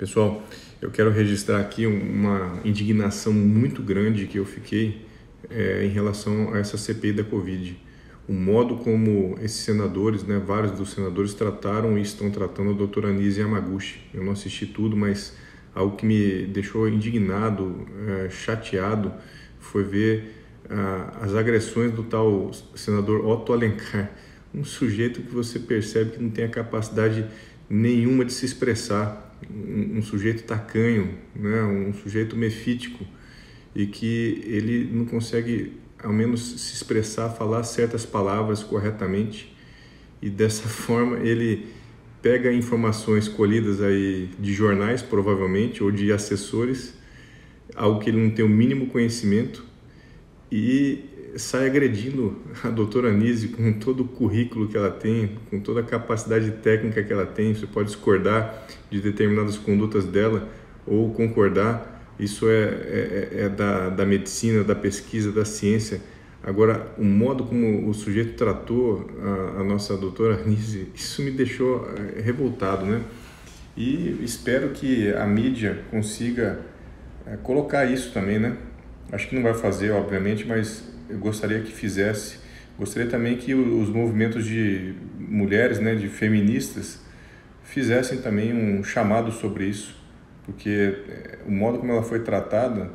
Pessoal, eu quero registrar aqui uma indignação muito grande que eu fiquei é, em relação a essa CPI da Covid. O modo como esses senadores, né, vários dos senadores trataram e estão tratando a doutora Anise Yamaguchi. Eu não assisti tudo, mas algo que me deixou indignado, é, chateado, foi ver as agressões do tal senador Otto Alencar, um sujeito que você percebe que não tem a capacidade nenhuma de se expressar, um, um sujeito tacanho, né? um sujeito mefítico e que ele não consegue ao menos se expressar, falar certas palavras corretamente e dessa forma ele pega informações colhidas aí de jornais provavelmente ou de assessores, algo que ele não tem o mínimo conhecimento e sai agredindo a doutora Anise com todo o currículo que ela tem, com toda a capacidade técnica que ela tem. Você pode discordar de determinadas condutas dela ou concordar. Isso é, é, é da, da medicina, da pesquisa, da ciência. Agora, o modo como o sujeito tratou a, a nossa doutora Anise, isso me deixou eh, revoltado, né? E espero que a mídia consiga eh, colocar isso também, né? Acho que não vai fazer, obviamente, mas eu gostaria que fizesse. Gostaria também que os movimentos de mulheres, né, de feministas, fizessem também um chamado sobre isso, porque eh, o modo como ela foi tratada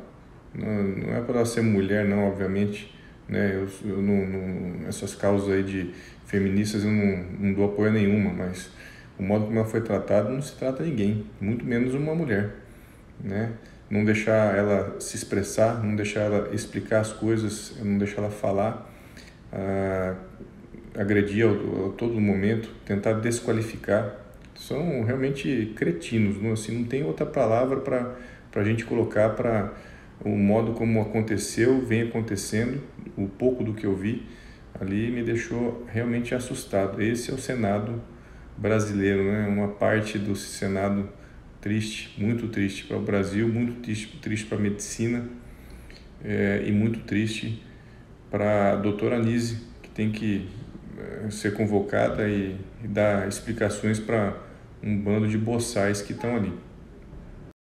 não, é para ela ser mulher, não, obviamente. Né, eu, eu não, não, essas causas aí de feministas eu não, não dou apoio a nenhuma, mas o modo como ela foi tratada não se trata ninguém, muito menos uma mulher, né? Não deixar ela se expressar, não deixar ela explicar as coisas, não deixar ela falar, ah, agredir a, todo momento, tentar desqualificar. São realmente cretinos, não, assim, não tem outra palavra para a gente colocar para o modo como aconteceu, vem acontecendo, o pouco do que eu vi ali me deixou realmente assustado. Esse é o Senado brasileiro, né? uma parte do Senado triste, muito triste para o Brasil, muito triste, triste para a medicina é, e muito triste para a doutora Anise, que tem que é, ser convocada e, e dar explicações para um bando de boçais que estão ali.